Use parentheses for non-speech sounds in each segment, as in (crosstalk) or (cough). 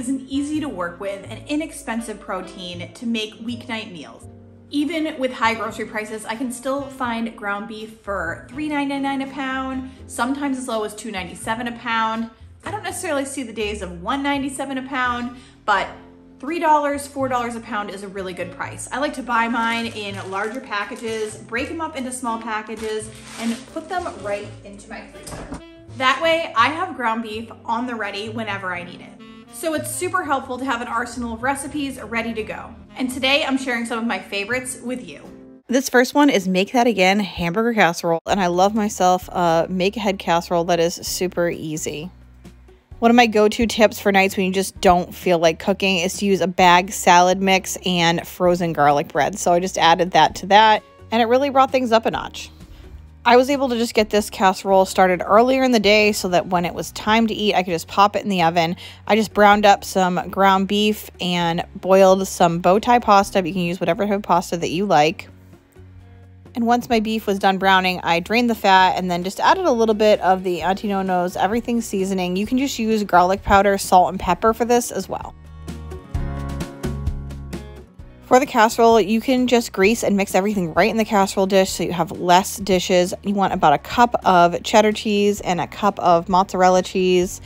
is an easy to work with and inexpensive protein to make weeknight meals. Even with high grocery prices, I can still find ground beef for $3.99 a pound, sometimes as low as $2.97 a pound. I don't necessarily see the days of $1.97 a pound, but $3, $4 a pound is a really good price. I like to buy mine in larger packages, break them up into small packages, and put them right into my freezer. That way, I have ground beef on the ready whenever I need it. So it's super helpful to have an arsenal of recipes ready to go. And today I'm sharing some of my favorites with you. This first one is Make That Again hamburger casserole, and I love myself a make ahead casserole that is super easy. One of my go-to tips for nights when you just don't feel like cooking is to use a bag salad mix and frozen garlic bread. So I just added that to that, and it really brought things up a notch. I was able to just get this casserole started earlier in the day so that when it was time to eat, I could just pop it in the oven. I just browned up some ground beef and boiled some bow tie pasta. You can use whatever type of pasta that you like. And once my beef was done browning, I drained the fat and then just added a little bit of the Auntie Nono's everything seasoning. You can just use garlic powder, salt, and pepper for this as well. For the casserole, you can just grease and mix everything right in the casserole dish so you have less dishes. You want about a cup of cheddar cheese and a cup of mozzarella cheese.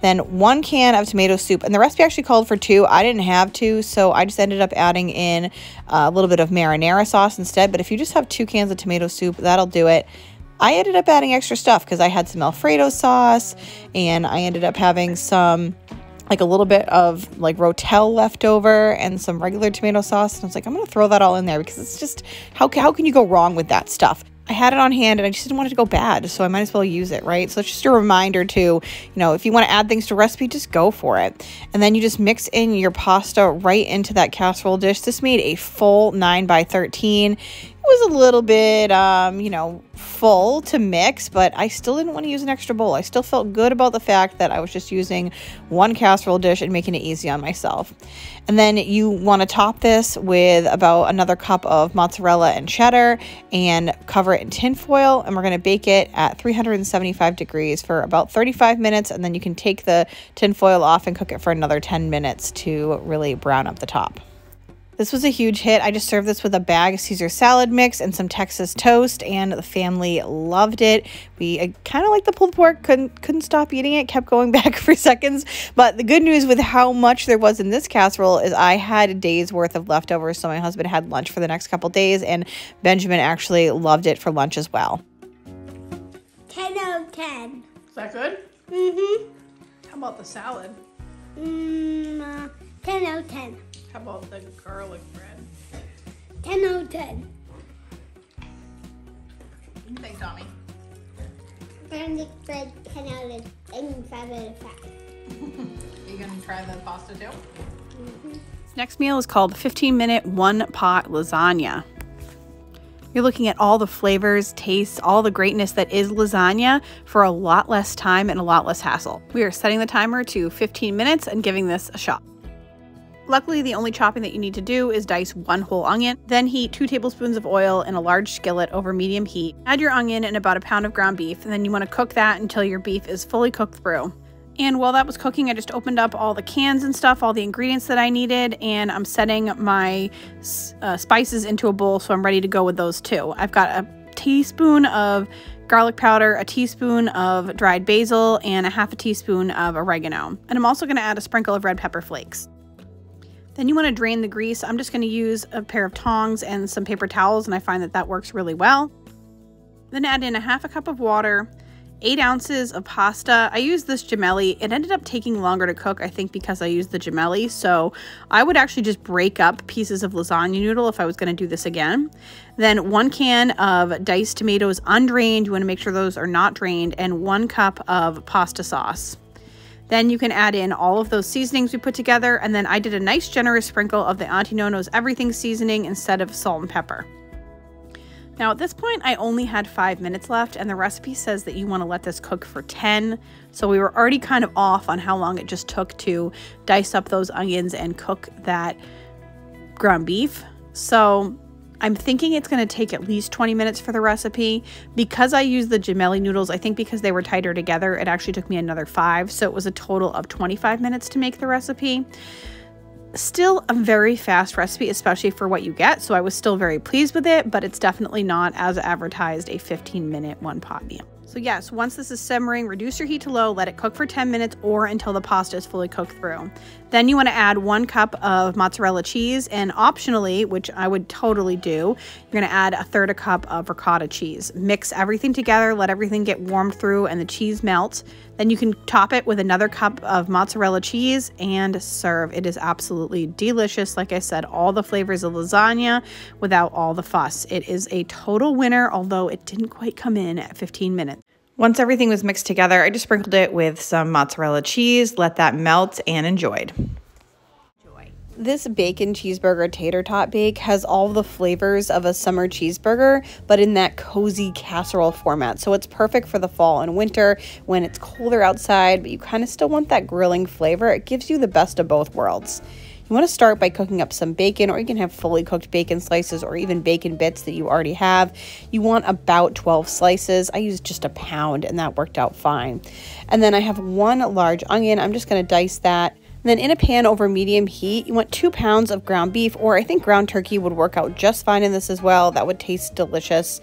Then one can of tomato soup. And the recipe actually called for two. I didn't have two, so I just ended up adding in a little bit of marinara sauce instead. But if you just have two cans of tomato soup, that'll do it. I ended up adding extra stuff because I had some Alfredo sauce and I ended up having some like a little bit of like Rotel left over and some regular tomato sauce. And I was like, I'm going to throw that all in there because it's just, how, how can you go wrong with that stuff? I had it on hand and I just didn't want it to go bad, so I might as well use it, right? So it's just a reminder to, you know, if you want to add things to recipe, just go for it. And then you just mix in your pasta right into that casserole dish. This made a full 9 by 13 was a little bit, um, you know, full to mix, but I still didn't want to use an extra bowl. I still felt good about the fact that I was just using one casserole dish and making it easy on myself. And then you want to top this with about another cup of mozzarella and cheddar and cover it in tin foil. And we're going to bake it at 375 degrees for about 35 minutes. And then you can take the tin foil off and cook it for another 10 minutes to really brown up the top. This was a huge hit. I just served this with a bag of Caesar salad mix and some Texas toast, and the family loved it. We uh, kind of like the pulled pork, couldn't couldn't stop eating it, kept going (laughs) back for seconds. But the good news with how much there was in this casserole is I had a day's worth of leftovers, so my husband had lunch for the next couple days, and Benjamin actually loved it for lunch as well. 10 out of 10. Is that good? Mm-hmm. How about the salad? Mm, uh, 10 out of 10. How about the garlic bread? 10 out of 10. What do you think, Tommy? Garlic bread, 10 out of 10, 5 out of 5. Are you gonna try the pasta too? This next meal is called 15 minute one pot lasagna. You're looking at all the flavors, tastes, all the greatness that is lasagna for a lot less time and a lot less hassle. We are setting the timer to 15 minutes and giving this a shot. Luckily, the only chopping that you need to do is dice one whole onion, then heat two tablespoons of oil in a large skillet over medium heat. Add your onion and about a pound of ground beef, and then you want to cook that until your beef is fully cooked through. And while that was cooking, I just opened up all the cans and stuff, all the ingredients that I needed, and I'm setting my uh, spices into a bowl so I'm ready to go with those too. I've got a teaspoon of garlic powder, a teaspoon of dried basil, and a half a teaspoon of oregano. And I'm also going to add a sprinkle of red pepper flakes. Then you want to drain the grease. I'm just going to use a pair of tongs and some paper towels, and I find that that works really well. Then add in a half a cup of water, eight ounces of pasta. I used this gemelli. It ended up taking longer to cook, I think, because I used the gemelli. So I would actually just break up pieces of lasagna noodle if I was going to do this again. Then one can of diced tomatoes undrained. You want to make sure those are not drained, and one cup of pasta sauce. Then you can add in all of those seasonings we put together, and then I did a nice generous sprinkle of the Auntie Nono's Everything seasoning instead of salt and pepper. Now at this point, I only had five minutes left, and the recipe says that you want to let this cook for 10. So we were already kind of off on how long it just took to dice up those onions and cook that ground beef. So I'm thinking it's going to take at least 20 minutes for the recipe. Because I used the gemelli noodles, I think because they were tighter together, it actually took me another five. So it was a total of 25 minutes to make the recipe. Still a very fast recipe, especially for what you get. So I was still very pleased with it, but it's definitely not as advertised a 15 minute one pot meal. So yes, once this is simmering, reduce your heat to low, let it cook for 10 minutes or until the pasta is fully cooked through. Then you want to add one cup of mozzarella cheese and optionally, which I would totally do, you're going to add a third a cup of ricotta cheese. Mix everything together, let everything get warmed through and the cheese melt. Then you can top it with another cup of mozzarella cheese and serve. It is absolutely delicious. Like I said, all the flavors of lasagna without all the fuss. It is a total winner, although it didn't quite come in at 15 minutes. Once everything was mixed together, I just sprinkled it with some mozzarella cheese, let that melt, and enjoyed. This bacon cheeseburger tater tot bake has all the flavors of a summer cheeseburger, but in that cozy casserole format. So it's perfect for the fall and winter when it's colder outside, but you kind of still want that grilling flavor. It gives you the best of both worlds. You want to start by cooking up some bacon, or you can have fully cooked bacon slices or even bacon bits that you already have. You want about 12 slices. I used just a pound, and that worked out fine. And then I have one large onion. I'm just going to dice that. Then in a pan over medium heat, you want two pounds of ground beef, or I think ground turkey would work out just fine in this as well. That would taste delicious.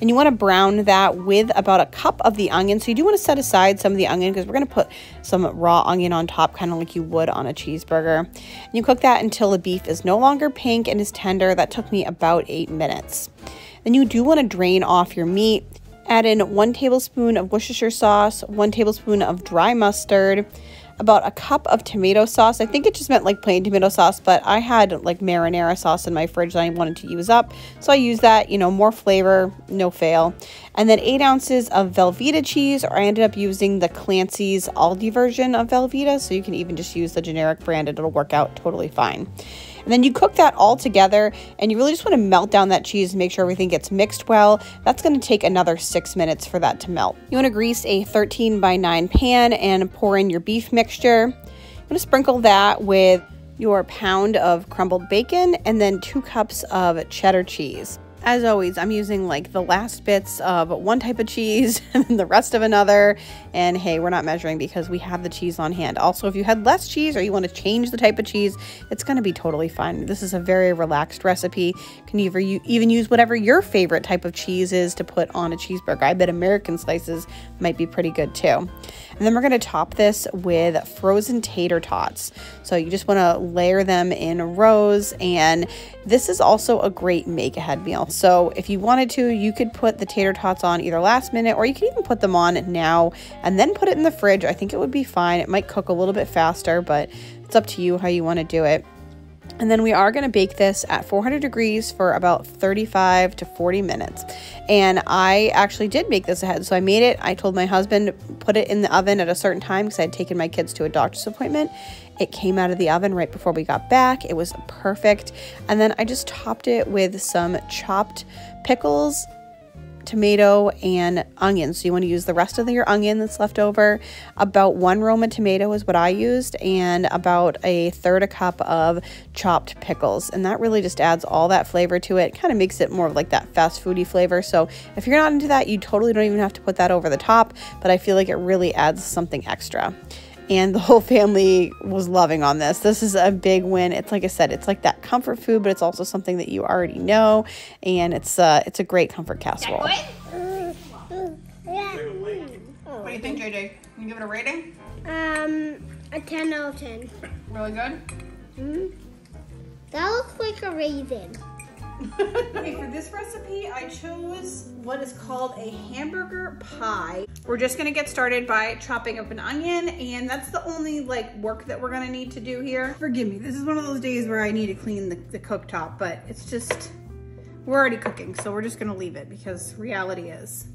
And you want to brown that with about a cup of the onion. So you do want to set aside some of the onion because we're going to put some raw onion on top, kind of like you would on a cheeseburger. And you cook that until the beef is no longer pink and is tender. That took me about eight minutes. Then you do want to drain off your meat. Add in one tablespoon of Worcestershire sauce, one tablespoon of dry mustard, about a cup of tomato sauce. I think it just meant like plain tomato sauce, but I had like marinara sauce in my fridge that I wanted to use up. So I used that, you know, more flavor, no fail. And then eight ounces of Velveeta cheese, or I ended up using the Clancy's Aldi version of Velveeta. So you can even just use the generic brand and it'll work out totally fine. And then you cook that all together and you really just want to melt down that cheese and make sure everything gets mixed well. That's going to take another six minutes for that to melt. You want to grease a 13 by 9 pan and pour in your beef mixture. I'm going to sprinkle that with your pound of crumbled bacon and then two cups of cheddar cheese. As always, I'm using like the last bits of one type of cheese (laughs) and the rest of another. And hey, we're not measuring because we have the cheese on hand. Also, if you had less cheese or you want to change the type of cheese, it's going to be totally fine. This is a very relaxed recipe. You can you even use whatever your favorite type of cheese is to put on a cheeseburger. I bet American slices might be pretty good too. And then we're going to top this with frozen tater tots. So you just want to layer them in rows and this is also a great make ahead meal. So if you wanted to, you could put the tater tots on either last minute or you can even put them on now and then put it in the fridge. I think it would be fine. It might cook a little bit faster, but it's up to you how you want to do it. And then we are going to bake this at 400 degrees for about 35 to 40 minutes. And I actually did make this ahead. So I made it. I told my husband to put it in the oven at a certain time because I had taken my kids to a doctor's appointment. It came out of the oven right before we got back. It was perfect. And then I just topped it with some chopped pickles tomato and onion. So you want to use the rest of your onion that's left over. About one Roma tomato is what I used, and about a third a cup of chopped pickles. And that really just adds all that flavor to it. Kind of makes it more of like that fast foody flavor. So if you're not into that, you totally don't even have to put that over the top, but I feel like it really adds something extra and the whole family was loving on this. This is a big win. It's like I said, it's like that comfort food, but it's also something that you already know, and it's uh, it's a great comfort casserole. What do you think, JJ? Can you give it a rating? Um, a 10 out of 10. Really good. hmm That looks like a raisin. (laughs) okay, for this recipe, I chose what is called a hamburger pie. We're just gonna get started by chopping up an onion, and that's the only like work that we're gonna need to do here. Forgive me, this is one of those days where I need to clean the, the cooktop, but it's just, we're already cooking, so we're just gonna leave it because reality is.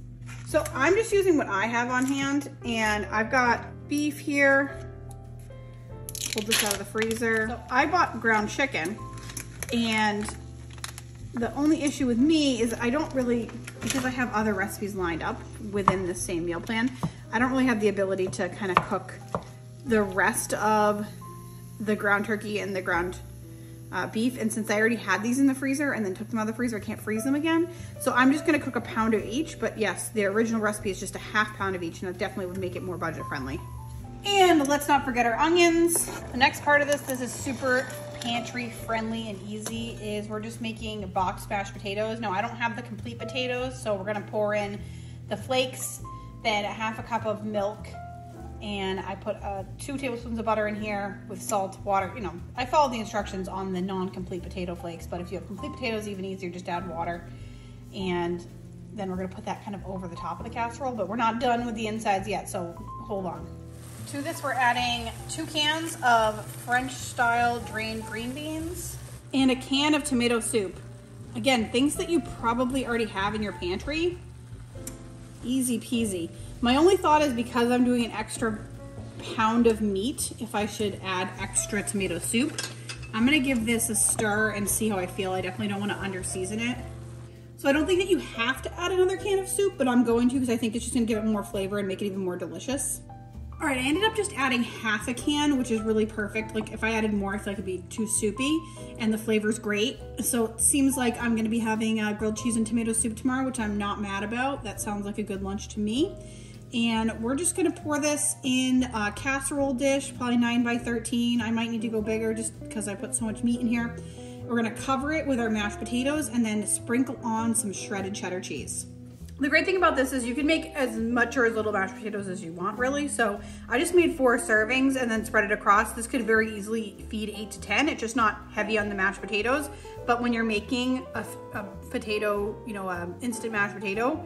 So I'm just using what I have on hand, and I've got beef here. Pulled this out of the freezer. So I bought ground chicken, and the only issue with me is I don't really, because I have other recipes lined up within the same meal plan, I don't really have the ability to kind of cook the rest of the ground turkey and the ground uh, beef. And since I already had these in the freezer and then took them out of the freezer, I can't freeze them again. So I'm just gonna cook a pound of each. But yes, the original recipe is just a half pound of each and that definitely would make it more budget friendly. And let's not forget our onions. The next part of this, this is super pantry friendly and easy, is we're just making box mashed potatoes. No, I don't have the complete potatoes, so we're gonna pour in the flakes, then a half a cup of milk, and I put uh, two tablespoons of butter in here with salt, water. You know, I followed the instructions on the non-complete potato flakes, but if you have complete potatoes, even easier, just add water. And then we're gonna put that kind of over the top of the casserole, but we're not done with the insides yet, so hold on. To this, we're adding two cans of French style drained green beans and a can of tomato soup. Again, things that you probably already have in your pantry. Easy peasy. My only thought is because I'm doing an extra pound of meat, if I should add extra tomato soup. I'm gonna give this a stir and see how I feel. I definitely don't wanna under season it. So I don't think that you have to add another can of soup, but I'm going to because I think it's just gonna give it more flavor and make it even more delicious. All right, I ended up just adding half a can, which is really perfect. Like if I added more, I feel like it'd be too soupy and the flavor's great. So it seems like I'm gonna be having a grilled cheese and tomato soup tomorrow, which I'm not mad about. That sounds like a good lunch to me. And we're just gonna pour this in a casserole dish, probably nine by 13. I might need to go bigger just because I put so much meat in here. We're gonna cover it with our mashed potatoes and then sprinkle on some shredded cheddar cheese. The great thing about this is you can make as much or as little mashed potatoes as you want really. So I just made four servings and then spread it across. This could very easily feed eight to 10. It's just not heavy on the mashed potatoes. But when you're making a, a potato, you know, um, instant mashed potato,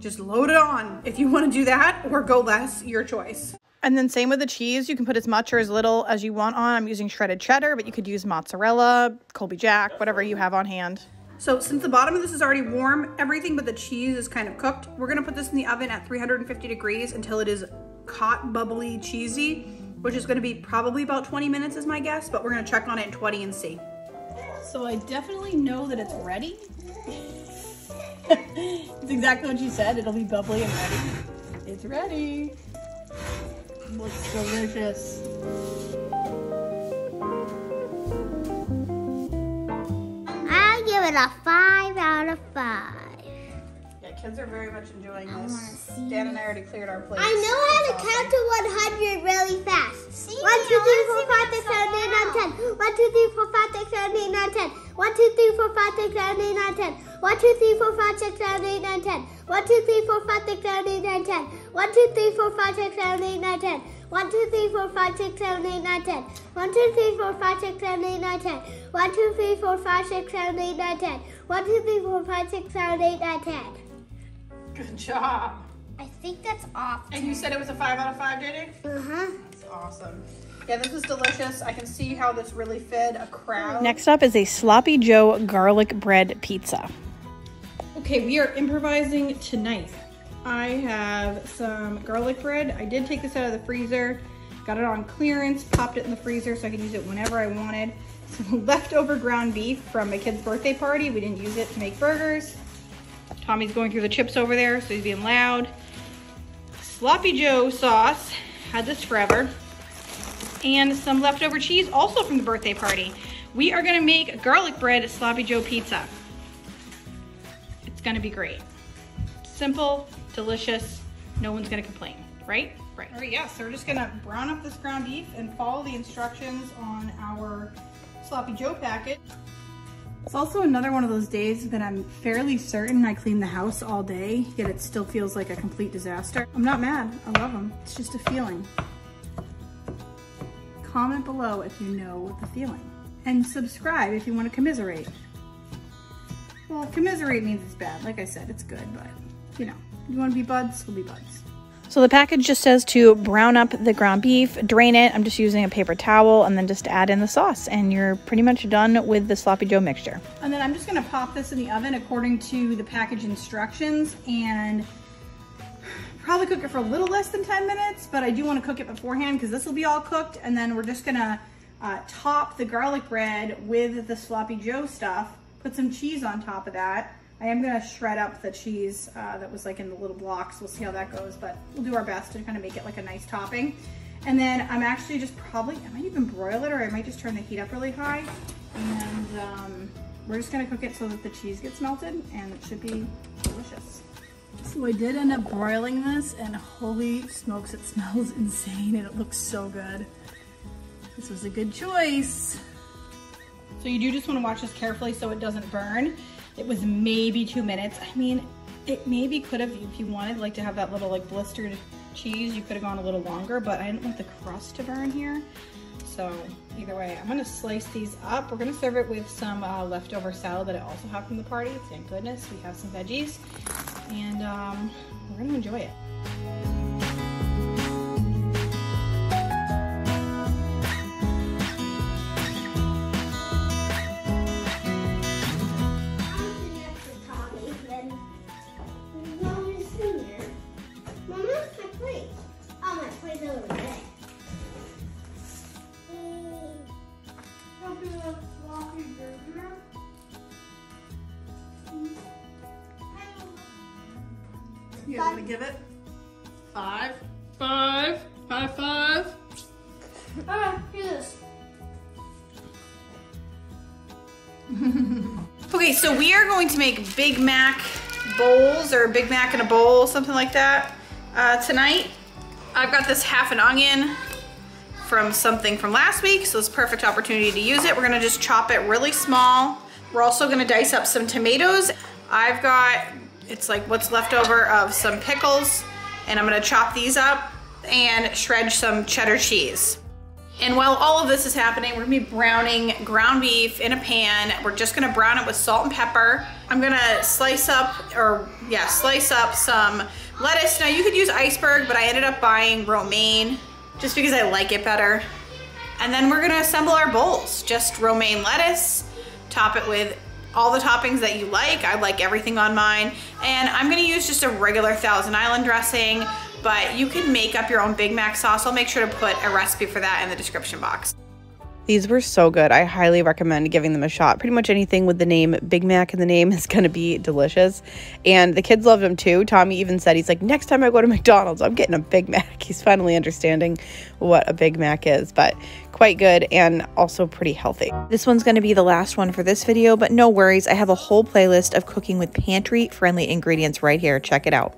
just load it on. If you wanna do that or go less, your choice. And then same with the cheese. You can put as much or as little as you want on. I'm using shredded cheddar, but you could use mozzarella, Colby Jack, whatever you have on hand. So since the bottom of this is already warm, everything but the cheese is kind of cooked. We're gonna put this in the oven at 350 degrees until it is hot, bubbly, cheesy, which is gonna be probably about 20 minutes is my guess, but we're gonna check on it in 20 and see. So I definitely know that it's ready. (laughs) it's exactly what you said. It'll be bubbly and ready. It's ready. Looks delicious. Give it a five out of five. Yeah, kids are very much enjoying I this. see Dan and I already cleared our plates. I know how to That's count to 100 really fast. See, One, two, I three, wanna four, see five, that six, seven, eight, nine, so ten. One, two, three, four, five, six, seven, eight, nine, ten. One, two, three, four, five, six, seven, eight, nine, ten. One, two, three, four, five, six, seven, eight, nine, ten. One, two, three, four, five, six, seven, eight, nine, ten. One, two, three, four, five, six, seven, eight, nine, ten. One, two, three, four, five, six, seven, eight, nine, ten. One, two, three, four, five, six, seven, eight, nine, ten. One, two, three, four, five, six, seven, eight, nine, ten. One, two, three, four, five, six, seven, eight, nine, ten. Good job. I think that's off. And you said it was a five out of five, JJ? Uh-huh. That's awesome. Yeah, this is delicious. I can see how this really fed a crowd. Next up is a Sloppy Joe garlic bread pizza. Okay, we are improvising tonight. I have some garlic bread. I did take this out of the freezer, got it on clearance, popped it in the freezer so I could use it whenever I wanted. (laughs) Some leftover ground beef from my kid's birthday party. We didn't use it to make burgers. Tommy's going through the chips over there, so he's being loud. Sloppy Joe sauce, had this forever. And some leftover cheese, also from the birthday party. We are gonna make garlic bread Sloppy Joe pizza. It's gonna be great. Simple, delicious, no one's gonna complain, right? Right. All right, yeah, so we're just gonna brown up this ground beef and follow the instructions on our Sloppy Joe packet. It's also another one of those days that I'm fairly certain I cleaned the house all day, yet it still feels like a complete disaster. I'm not mad, I love them. It's just a feeling. Comment below if you know the feeling. And subscribe if you want to commiserate. Well, commiserate means it's bad. Like I said, it's good, but you know, you want to be buds, we'll be buds. So the package just says to brown up the ground beef, drain it. I'm just using a paper towel and then just add in the sauce and you're pretty much done with the Sloppy Joe mixture. And then I'm just gonna pop this in the oven according to the package instructions and probably cook it for a little less than 10 minutes, but I do wanna cook it beforehand because this will be all cooked. And then we're just gonna uh, top the garlic bread with the Sloppy Joe stuff, put some cheese on top of that. I am gonna shred up the cheese uh, that was like in the little blocks. We'll see how that goes, but we'll do our best to kind of make it like a nice topping. And then I'm actually just probably, I might even broil it or I might just turn the heat up really high. And um, we're just gonna cook it so that the cheese gets melted and it should be delicious. So I did end up broiling this and holy smokes, it smells (laughs) insane and it looks so good. This was a good choice. So you do just wanna watch this carefully so it doesn't burn. It was maybe two minutes. I mean, it maybe could have, if you wanted like to have that little like blistered cheese, you could have gone a little longer, but I didn't want the crust to burn here. So either way, I'm gonna slice these up. We're gonna serve it with some uh, leftover salad that I also have from the party. Thank goodness we have some veggies and um, we're gonna enjoy it. You want to give it five? Five? High five? Alright, here's this. (laughs) Okay, so we are going to make Big Mac bowls or Big Mac in a bowl, something like that, uh, tonight. I've got this half an onion from something from last week, so it's a perfect opportunity to use it. We're gonna just chop it really small. We're also gonna dice up some tomatoes. I've got, it's like what's left over of some pickles, and I'm gonna chop these up and shred some cheddar cheese. And while all of this is happening, we're gonna be browning ground beef in a pan. We're just gonna brown it with salt and pepper. I'm gonna slice up, or yeah, slice up some lettuce. Now you could use iceberg, but I ended up buying romaine just because I like it better. And then we're gonna assemble our bowls. Just romaine lettuce, top it with all the toppings that you like. I like everything on mine. And I'm gonna use just a regular Thousand Island dressing, but you can make up your own Big Mac sauce. I'll make sure to put a recipe for that in the description box. These were so good. I highly recommend giving them a shot. Pretty much anything with the name Big Mac in the name is going to be delicious. And the kids loved them too. Tommy even said, he's like, next time I go to (laughs) McDonald's, I'm getting a Big Mac. He's finally understanding what a Big Mac is, but quite good and also pretty healthy. This one's going to be the last one for this video, but no worries. I have a whole playlist of cooking with pantry friendly ingredients right here. Check it out.